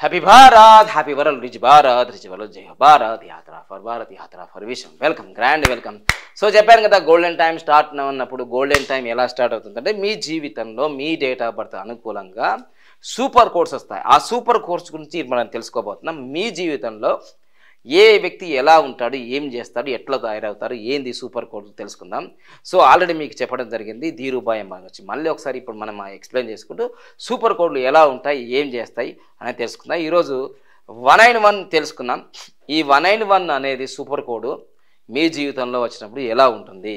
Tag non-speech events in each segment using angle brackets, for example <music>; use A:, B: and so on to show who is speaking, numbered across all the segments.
A: Happy Bharat happy world rich Bharat rich world జై Bharat Yatra for Bharat Yatra for విషయం welcome grand welcome so చెప్పాను కదా golden time start ఉన్నప్పుడు golden time ఎలా start అవుతుందంటే మీ జీవితంలో మీ డేట్ ఆఫ్ బర్త్ అనుకూలంగా సూపర్ కోర్స్ వస్తాయి. ఆ సూపర్ కోర్స్ గురించి మనం తెలుసుకోబోతున్నాం. మీ జీవితంలో ఏ వ్యక్తి ఎలా ఉంటాడు ఏం చేస్తాడు ఎట్లా తయారవుతారు ఏంది సూపర్ కోడ్ తెలుసుకుందాం. సో ఆల్రెడీ మీకు చెప్పడం జరిగింది ధీరుబాయ్ అంబానీ వచ్చి. మళ్ళీ ఒకసారి ఇప్పుడు మనం ఎక్స్ప్లెయిన్ చేసుకుంటూ సూపర్ కోడ్లు ఎలా ఉంటాయి ఏం చేస్తాయి అనేది తెలుసుకుందాం. ఈరోజు వన్ నైన్ వన్ తెలుసుకున్నాం ఈ వన్ నైన్ వన్ అనేది సూపర్ కోడ్ మీ జీవితంలో వచ్చినప్పుడు ఎలా ఉంటుంది?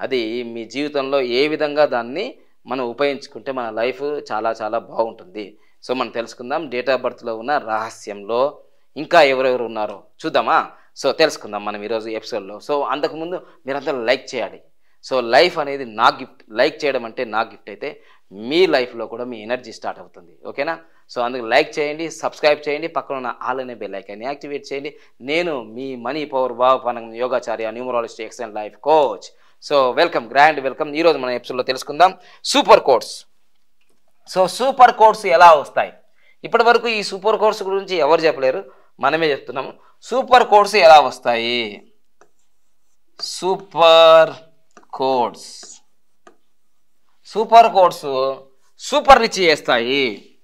A: అది మీ జీవితంలో ఏ విధంగా దాన్ని మనం ఉపయోగించుకుంటే మన లైఫ్ చాలా చాలా బాగుంటుంది. సో మనం తెలుసుకుందాం డేట్ ఆఫ్ బర్త్లో ఉన్న రహస్యంలో ఇంకా ఎవరెవరు ఉన్నారో చూద్దామా? సో తెలుసుకుందాం మనం ఈరోజు ఎపిసోడ్లో. సో అంతకుముందు మీరందరూ లైక్ చేయాలి. సో లైఫ్ అనేది నా గిఫ్ట్. లైక్ చేయడం అంటే నా గిఫ్ట్ అయితే మీ లైఫ్లో కూడా మీ ఎనర్జీ స్టార్ట్ అవుతుంది. ఓకేనా? సో అందుకు లైక్ చేయండి సబ్స్క్రైబ్ చేయండి పక్కన ఉన్న ఆల్ అనే బెల్ ఐకాన్ని యాక్టివేట్ చేయండి. నేను మీ మనీ పవర్ భావపానం యోగాచార్య numerologist excellent life coach. So welcome grand welcome. ఈరోజు మన ఎపిసోడ్లో తెలుసుకుందాం. Super codes so super codes ఎలా వస్తాయి? ఇప్పటి వరకు ఈ సూపర్ కోర్స్ గురించి ఎవరు చెప్పలేరు? మనమే చెప్తున్నాము. సూపర్ కోడ్స్ ఎలా వస్తాయి? Super codes. Super codes super rich చేస్తాయి.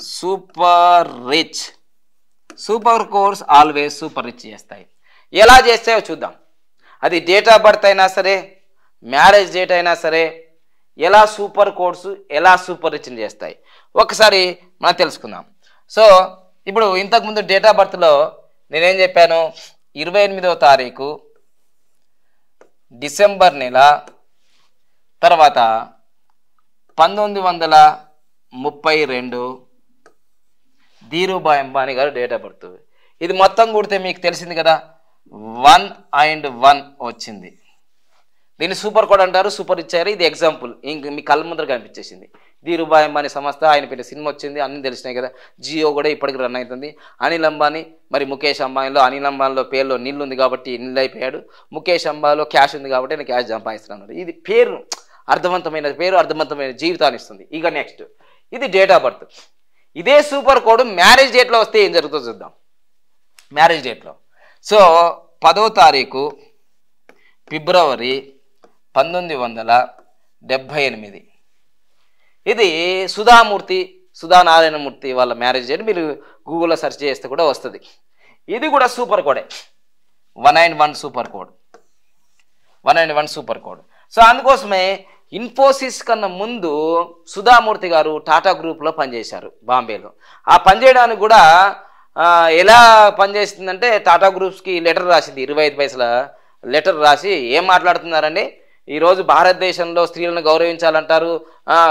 A: Super rich. Super codes always super rich చేస్తాయి. ఎలా చేస్తాయో చూద్దాం. అది డేట్ ఆఫ్ బర్త్ అయినా సరే మ్యారేజ్ డేట్ అయినా సరే ఎలా సూపర్ కోడ్స్ ఎలా సూపర్ రిచ్ చేస్తాయి. ఒకసారి మనం తెలుసుకుందాం. సో ఇప్పుడు ఇంతకుముందు డేట్ ఆఫ్ బర్త్లో నేనేం చెప్పాను? ఇరవై ఎనిమిదవ తారీఖు డిసెంబర్ నెల తర్వాత పంతొమ్మిది వందల ముప్పై రెండు ధీరుభాయ్ అంబానీ గారు డేట్ ఆఫ్ బర్త్ ఇది మొత్తం కూడితే మీకు తెలిసింది కదా వన్ అండ్ వన్ వచ్చింది. దీన్ని సూపర్ కోడ్ అంటారు సూపర్ ఇచ్చారు. ఇది ఎగ్జాంపుల్ ఇంక మీ కళ్ళ ముందర కనిపించేసింది. ధీరుభాయ్ అంబానీ సంస్థ ఆయన పేరు సినిమా వచ్చింది అన్నీ తెలిసినాయి కదా. జియో కూడా ఇప్పటికి రన్ అవుతుంది. అనిల్ అంబానీ మరి ముఖేష్ అంబానీలో అనిల్ అంబానీలో పేరులో నీళ్ళు ఉంది కాబట్టి నీళ్ళు అయిపోయాడు. ముఖేష్ అంబాలో క్యాష్ ఉంది కాబట్టి నేను క్యాష్ సంపాదిస్తున్నాను ఇది పేరు అర్థవంతమైన పేరు అర్థవంతమైన జీవితాన్ని ఇస్తుంది. ఇక నెక్స్ట్ ఇది డేట్ ఆఫ్ బర్త్ ఇదే సూపర్ కోడ్ మ్యారేజ్ డేట్లో వస్తే ఏం జరుగుతుందో చూద్దాం. మ్యారేజ్ డేట్లో సో పదో తారీఖు ఫిబ్రవరి పంతొమ్మిది వందల డెబ్భై ఎనిమిది. ఇది సుధామూర్తి సుధానారాయణమూర్తి వాళ్ళ మ్యారేజ్ అని మీరు గూగుల్లో సెర్చ్ చేస్తే కూడా వస్తుంది. ఇది కూడా సూపర్ కోడే. One nine one super code. One nine one super code. So అందుకోసమే ఇన్ఫోసిస్ కన్నా ముందు సుధామూర్తి గారు టాటా గ్రూప్లో పనిచేశారు బాంబేలో. ఆ పనిచేయడానికి కూడా ఎలా పనిచేస్తుందంటే టాటా గ్రూప్స్కి లెటర్ రాసింది. ఇరవై ఐదు పైసల లెటర్ రాసి ఏం మాట్లాడుతున్నారండి? ఈరోజు భారతదేశంలో స్త్రీలను గౌరవించాలంటారు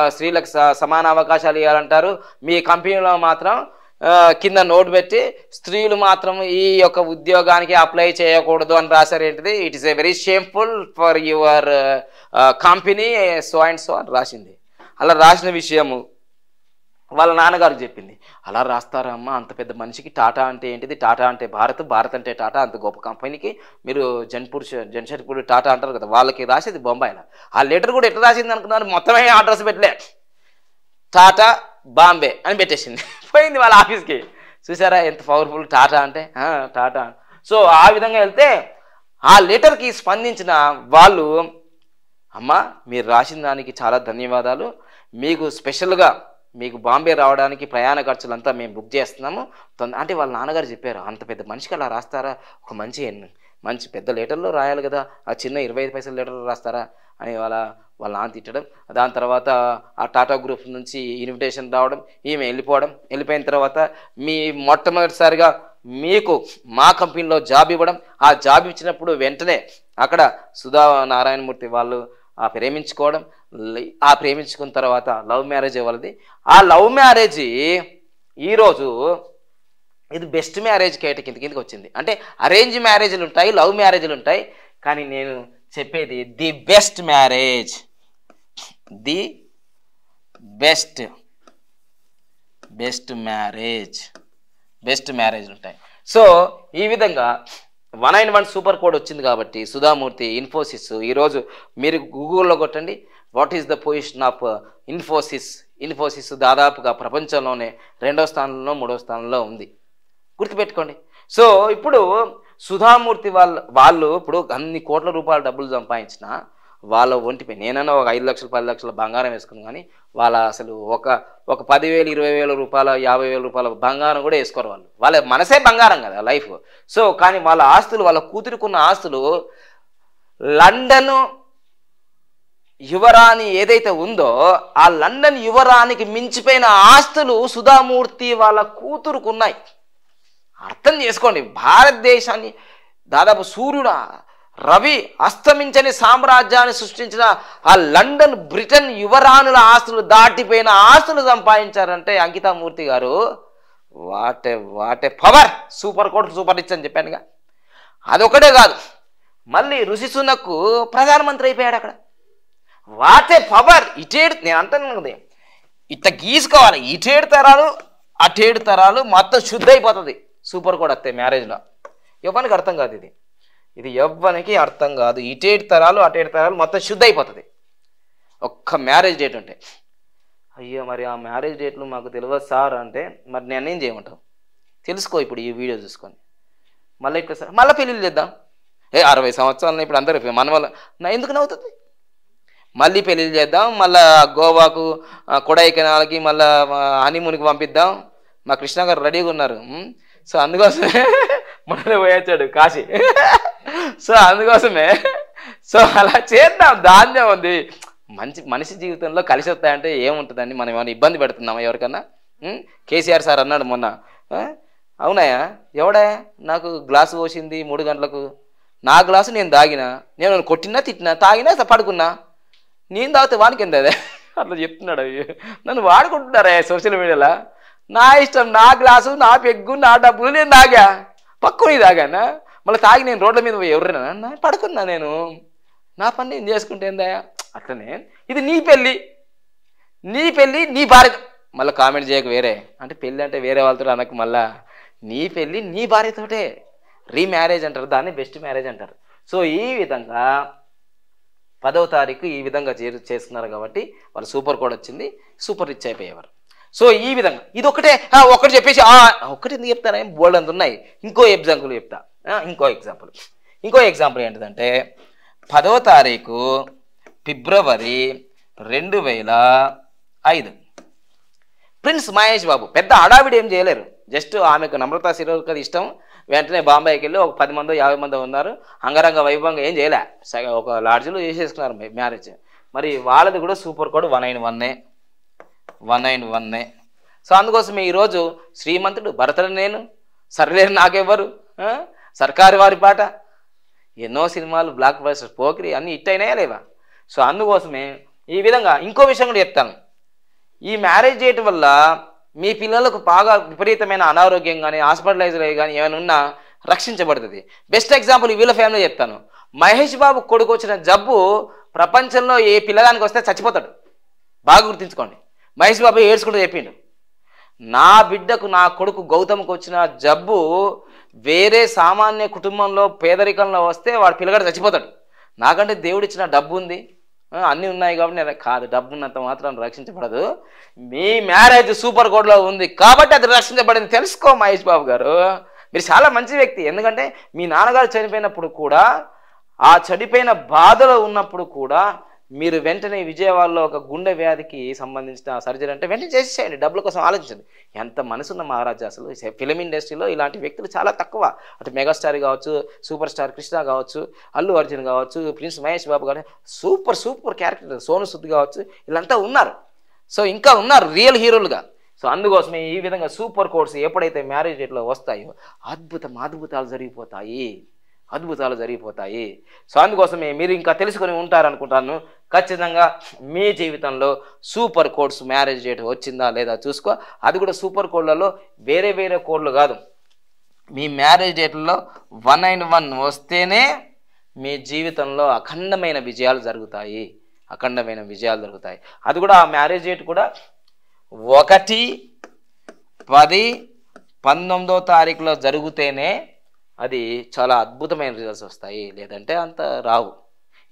A: స్త్రీలకు స- సమాన అవకాశాలు ఇవ్వాలంటారు మీ కంపెనీలో మాత్రం కింద నోట్ పెట్టి స్త్రీలు మాత్రం ఈ యొక్క ఉద్యోగానికి అప్లై చేయకూడదు అని రాశారు ఏంటిది? It is a very shameful for your company so and so అని రాసింది. అలా రాసిన విషయము వాళ్ళ నాన్నగారు చెప్పింది. అలా రాస్తారమ్మా అంత పెద్ద మనిషికి టాటా అంటే ఏంటిది? టాటా అంటే భారత్ భారత్ అంటే టాటా అంత గొప్ప కంపెనీకి మీరు జన్పూర్ జన్షెడ్పూర్ టాటా అంటారు కదా వాళ్ళకి రాసేది బొంబాయిలో. ఆ లెటర్ కూడా ఎట్లా రాసింది అనుకున్నారు? మొత్తమే అడ్రస్ పెట్టలే. టాటా బాంబే అని పెట్టేసింది. <laughs> పోయింది వాళ్ళ ఆఫీస్కి. చూసారా ఎంత పవర్ఫుల్ టాటా అంటే? టాటా. సో ఆ విధంగా వెళ్తే ఆ లెటర్కి స్పందించిన వాళ్ళు అమ్మా మీరు రాసిన దానికి చాలా ధన్యవాదాలు. మీకు స్పెషల్గా మీకు బాంబే రావడానికి ప్రయాణ ఖర్చులంతా మేము బుక్ చేస్తున్నాము. తొంద- అంటే వాళ్ళ నాన్నగారు చెప్పారు అంత పెద్ద మనిషికి అలా రాస్తారా? ఒక మంచి మంచి పెద్ద లీటర్లో రాయాలి కదా ఆ చిన్న ఇరవై ఐదు పైసల లీటర్లో రాస్తారా? అని వాళ్ళ వాళ్ళ నాన్న తిట్టడం. దాని తర్వాత ఆ టాటా గ్రూప్ నుంచి ఇన్విటేషన్ రావడం ఈమె వెళ్ళిపోవడం. వెళ్ళిపోయిన తర్వాత మీ మొట్టమొదటిసారిగా మీకు మా కంపెనీలో జాబ్ ఇవ్వడం. ఆ జాబ్ ఇచ్చినప్పుడు వెంటనే అక్కడ సుధా నారాయణమూర్తి వాళ్ళు ఆ ప్రేమించుకోవడం ఆ ప్రేమించుకున్న తర్వాత లవ్ మ్యారేజ్ వాళ్ళది ఆ లవ్ మ్యారేజ్ ఈరోజు ఇది బెస్ట్ మ్యారేజ్ కేట కింద కిందకి వచ్చింది. అంటే అరేంజ్ మ్యారేజ్లు ఉంటాయి లవ్ మ్యారేజ్లు ఉంటాయి కానీ నేను చెప్పేది the best marriage. The best best marriage best మ్యారేజ్లు ఉంటాయి. సో ఈ విధంగా one nine one super code వచ్చింది కాబట్టి సుధామూర్తి ఇన్ఫోసిస్ ఈరోజు మీరు గూగుల్లో కొట్టండి. What is the position of Infosys? Infosys దాదాపుగా ప్రపంచంలోనే రెండో స్థానంలో మూడో స్థానంలో ఉంది. గుర్తుపెట్టుకోండి. సో ఇప్పుడు సుధామూర్తి వాళ్ళు వాళ్ళు ఇప్పుడు అన్ని కోట్ల రూపాయల డబ్బులు సంపాదించిన వాళ్ళ ఒంటిపై నేనన్నా ఒక ఐదు లక్షలు పది లక్షల బంగారం వేసుకున్నాను కానీ వాళ్ళ అసలు ఒక ఒక పదివేలు ఇరవై వేల రూపాయల యాభై వేల రూపాయల బంగారం కూడా వేసుకోరు వాళ్ళు. వాళ్ళ మనసే బంగారం కదా లైఫ్. సో కానీ వాళ్ళ ఆస్తులు వాళ్ళ కూతురుకున్న ఆస్తులు లండన్ యువరాణి ఏదైతే ఉందో ఆ లండన్ యువరానికి మించిపోయిన ఆస్తులు సుధామూర్తి వాళ్ళ కూతురుకున్నాయి. అర్థం చేసుకోండి భారతదేశాన్ని దాదాపు సూర్యుడు రవి అస్తమించని సామ్రాజ్యాన్ని సృష్టించిన ఆ లండన్ బ్రిటన్ యువరాణుల ఆస్తులు దాటిపోయిన ఆస్తులు సంపాదించారంటే అంకితామూర్తి గారు what what power! Super code super rich అని చెప్పానుగా. అదొకటే కాదు మళ్ళీ ఋషి సునక్కు ప్రధానమంత్రి అయిపోయాడు అక్కడ. వాటే పవర్ ఇటేడు నేను అంటాను కదా ఇట్ట గీసుకోవాలి ఇటేడు తరాలు అటేడు తరాలు మొత్తం శుద్ధ అయిపోతుంది సూపర్ కోడ్ వస్తాయి మ్యారేజ్లో. ఎవరికి అర్థం కాదు ఇది. ఇది ఎవ్వనికి అర్థం కాదు. ఇటేడు తరాలు అటేడు తరాలు మొత్తం శుద్ధ అయిపోతుంది ఒక్క మ్యారేజ్ డేట్ ఉంటే. అయ్యో మరి ఆ మ్యారేజ్ డేట్లు మాకు తెలియదు సార్ అంటే మరి నేనేం చేయమంటావు? తెలుసుకో ఇప్పుడు ఈ వీడియో చూసుకొని. మళ్ళీ ఇట్లా సార్ మళ్ళీ పెళ్ళిళ్ళు చేద్దాం. ఏ అరవై సంవత్సరాలు ఇప్పుడు అందరూ మన వల్ల నా ఎందుకు నవ్వుతుంది? మళ్ళీ పెళ్ళిళ్ళు చేద్దాం మళ్ళా గోవాకు కొడైకెనాల్కి మళ్ళా హనీమూన్కి పంపిద్దాం. మా కృష్ణ గారు రెడీగా ఉన్నారు. సో అందుకోసమే <laughs> మొన్న పోయొచ్చాడు కాశీ. <laughs> సో అందుకోసమే <laughs> సో అలా చేద్దాం. ధాన్యం ఉంది. మంచి మనిషి జీవితంలో కలిసి వస్తాయంటే ఏముంటుందండి? మనం ఏమైనా ఇబ్బంది పెడుతున్నామా ఎవరికన్నా? కేసీఆర్ సార్ అన్నాడు మొన్న. అవునాయా? ఎవడా? నాకు గ్లాసు పోసింది మూడు గంటలకు. నా గ్లాసు నేను తాగినా నేను కొట్టినా తిట్టినా తాగినా పడుకున్నా. నేను తాగితే వానికి ఎంత అదే? అట్లా చెప్తున్నాడు అవి. నన్ను వాడుకుంటున్నారే సోషల్ మీడియాలో. నా ఇష్టం నా గ్లాసు నా పెగ్గు నా డబ్బులు నేను తాగా. పక్కని తాగానా? మళ్ళీ తాగి నేను రోడ్ల మీద పోయి ఎవరైనా నా పడుకున్నా నేను. నా పని నేను చేసుకుంటే ఏందా? అట్లనే. ఇది నీ పెళ్ళి. నీ పెళ్ళి నీ భార్య. మళ్ళీ కామెంట్ చేయక వేరే. అంటే పెళ్ళి అంటే వేరే వాళ్ళతో అనకు మళ్ళా. నీ పెళ్ళి నీ భార్యతోటే. రీమ్యారేజ్ అంటారు దాన్ని బెస్ట్ మ్యారేజ్ అంటారు. సో ఈ విధంగా పదవ తారీఖు ఈ విధంగా చే చేస్తున్నారు కాబట్టి వాళ్ళు సూపర్ కోడ్ వచ్చింది సూపర్ రిచ్ అయిపోయేవారు. సో ఈ విధంగా ఇది ఒకటే ఒకటి చెప్పేసి ఒకటి ఎందుకు చెప్తారా? బోల్డ్ అంత ఉన్నాయి. ఇంకో ఎగ్జాంపుల్ చెప్తా. ఇంకో ఎగ్జాంపుల్ ఇంకో ఎగ్జాంపుల్ ఏంటిదంటే పదవ తారీఖు ఫిబ్రవరి రెండు వేల ఐదు. ప్రిన్స్ మహేష్ బాబు పెద్ద హడావిడి ఏం చేయలేరు. జస్ట్ ఆమెకు నమ్రతా శిరోద్కర్ ఇష్టం వెంటనే బాంబేకి వెళ్ళి ఒక పది మందో యాభై మందో ఉన్నారు. అంగరంగ వైభవంగా ఏం చేయలే. సగ- ఒక లాడ్జ్లో చేసేసుకున్నారు మ్యారేజ్. మరి వాళ్ళది కూడా సూపర్ కోడ్ వన్ నైన్ వన్నే. వన్ నైన్ వన్నే. సో అందుకోసమే ఈరోజు శ్రీమంతుడు భరతుడు నేను సర్లేరు నాకెవ్వరు సర్కారు వారి పాట. ఎన్నో సినిమాలు బ్లాక్ బస్టర్ పోకిరి అన్నీ హిట్ అయినాయా లేవా? సో అందుకోసమే ఈ విధంగా ఇంకో విషయం కూడా చెప్తాను. ఈ మ్యారేజ్ చేయటం వల్ల మీ పిల్లలకు బాగా విపరీతమైన అనారోగ్యం కానీ హాస్పిటలైజర్ అయ్యి కానీ ఏమైనా ఉన్నా రక్షించబడుతుంది. బెస్ట్ ఎగ్జాంపుల్ వీళ్ళ ఫ్యామిలీ చెప్తాను. మహేష్ బాబు కొడుకు వచ్చిన జబ్బు ప్రపంచంలో ఏ పిల్లగానికి వస్తే చచ్చిపోతాడు. బాగా గుర్తుంచుకోండి. మహేష్ బాబు ఏడ్చుకుంటూ చెప్పిండు. నా బిడ్డకు నా కొడుకు గౌతమ్కి వచ్చిన జబ్బు వేరే సామాన్య కుటుంబంలో పేదరికంలో వస్తే వాడు పిల్లగాడు చచ్చిపోతాడు. నాకంటే దేవుడిచ్చిన డబ్బు ఉంది అన్నీ ఉన్నాయి కాబట్టి నేను కాదు డబ్బు ఉన్నంత మాత్రం రక్షించబడదు. మీ మ్యారేజ్ సూపర్ కోడ్లో ఉంది కాబట్టి అది రక్షించబడింది. తెలుసుకో మహేష్ బాబు గారు. మీరు చాలా మంచి వ్యక్తి. ఎందుకంటే మీ నాన్నగారు చనిపోయినప్పుడు కూడా ఆ చనిపోయిన బాధలో ఉన్నప్పుడు కూడా మీరు వెంటనే విజయవాడలో ఒక గుండె వ్యాధికి సంబంధించిన సర్జరీ అంటే వెంటనే చేసేయండి డబ్బుల కోసం ఆలోచించండి. ఎంత మనసున్న మహారాజా అసలు. ఫిలిం ఇండస్ట్రీలో ఇలాంటి వ్యక్తులు చాలా తక్కువ. అటు మెగాస్టార్ కావచ్చు సూపర్ స్టార్ కృష్ణ కావచ్చు అల్లు అర్జున్ కావచ్చు ప్రిన్స్ మహేష్ బాబు కానీ super super character Sonu Sood కావచ్చు వీళ్ళంతా ఉన్నారు. సో ఇంకా ఉన్నారు రియల్ హీరోలుగా సో అందుకోసమే ఈ విధంగా సూపర్ కోర్స్ ఎప్పుడైతే మ్యారేజ్ డేట్లో వస్తాయో అద్భుతం అద్భుతాలు జరిగిపోతాయి. అద్భుతాలు జరిగిపోతాయి. సో అందుకోసమే మీరు ఇంకా తెలుసుకొని ఉంటారనుకుంటాను. ఖచ్చితంగా మీ జీవితంలో సూపర్ కోడ్స్ మ్యారేజ్ డేట్ వచ్చిందా లేదా చూసుకో. అది కూడా సూపర్ కోడ్లలో వేరే వేరే కోడ్లు కాదు. మీ మ్యారేజ్ డేట్లో వన్ అండ్ వన్ వస్తేనే మీ జీవితంలో అఖండమైన విజయాలు జరుగుతాయి. అఖండమైన విజయాలు జరుగుతాయి. అది కూడా ఆ మ్యారేజ్ డేట్ కూడా ఒకటి పది పంతొమ్మిదో తారీఖులో జరిగితేనే అది చాలా అద్భుతమైన రిజల్ట్స్ వస్తాయి. లేదంటే అంత రావు.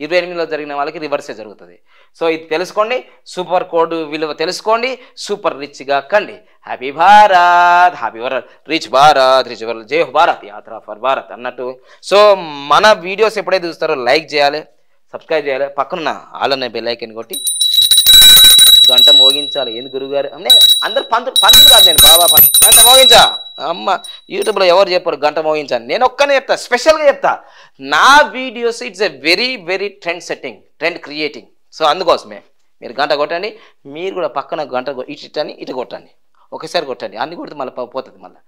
A: ఇరవై ఎనిమిదిలో జరిగిన వాళ్ళకి రివర్సే జరుగుతుంది. సో ఇది తెలుసుకోండి. సూపర్ కోడ్ విలువ తెలుసుకోండి. సూపర్ రిచ్గా కండి. Happy Bharat happy Bharat rich Bharat rich Bharat జై భారత్ యాత్ర ఫర్ భారత్ అన్నట్టు. సో మన వీడియోస్ ఎప్పుడైతే చూస్తారో లైక్ చేయాలి సబ్స్క్రైబ్ చేయాలి. పక్కన ఆలనే బెల్లైకన్ కొట్టి గంట మోగించాలి. ఏంది గురుగారు అంటే అందరు పంతులు పంతులు కాదు నేను బాబా పంతులు. గంట మోగించా? అమ్మ యూట్యూబ్లో ఎవరు చెప్పారు గంట మోగించాను? నేను ఒక్కనే చెప్తా స్పెషల్గా చెప్తా. నా videos it's a very very trend setting trend creating so అందుకోసమే మీరు గంట కొట్టండి మీరు కూడా పక్కన గంట ఇటు ఇట్టని ఇటు కొట్టండి. ఒకేసారి కొట్టండి అన్ని కొడితే మళ్ళీ పోతుంది మళ్ళీ.